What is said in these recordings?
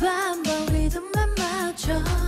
반복 리듬만 맞춰.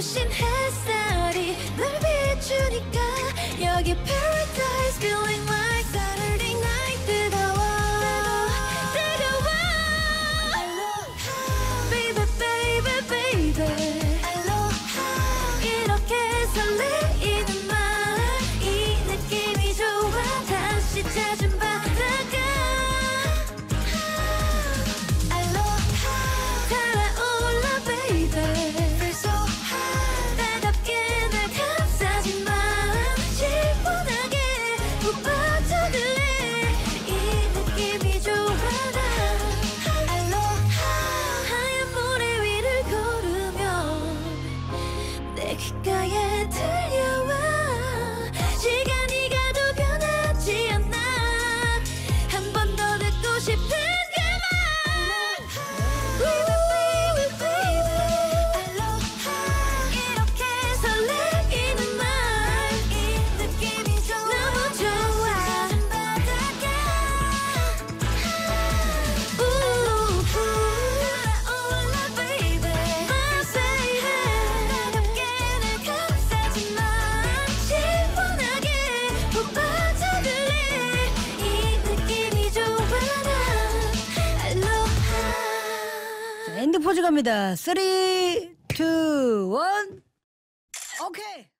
도심 햇살이 널 비추니까 여기 paradise feeling 切って 자, 엔드 포즈 갑니다. 3, 2, 1. 오케이.